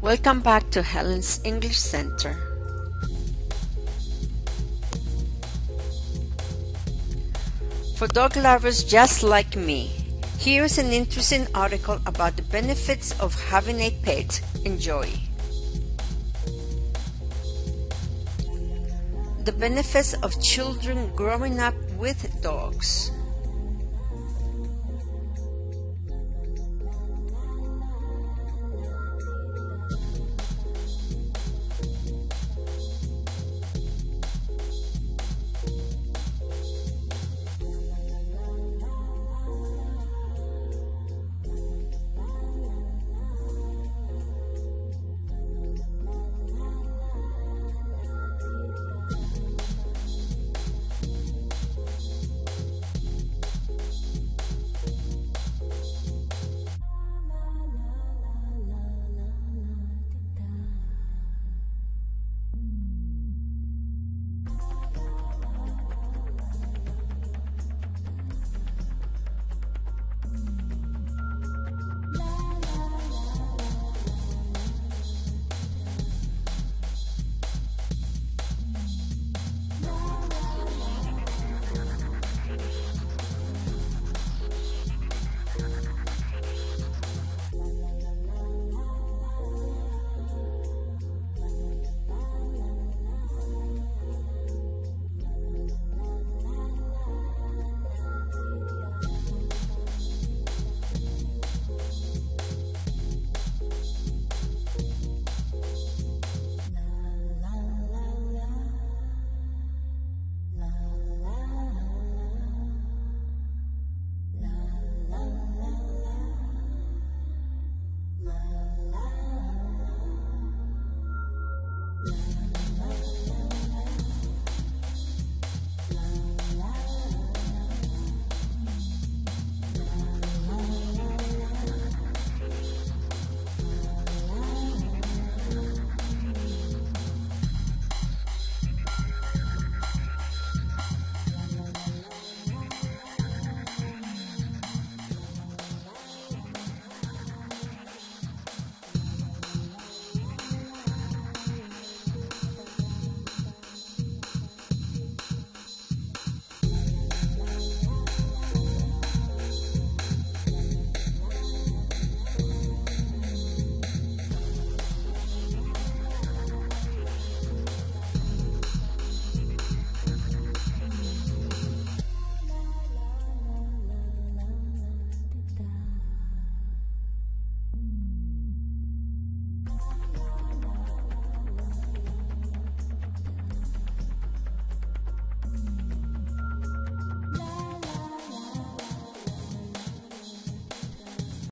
Welcome back to Helen's English Center. For dog lovers just like me, here's an interesting article about the benefits of having a pet. Enjoy. The benefits of children growing up with dogs.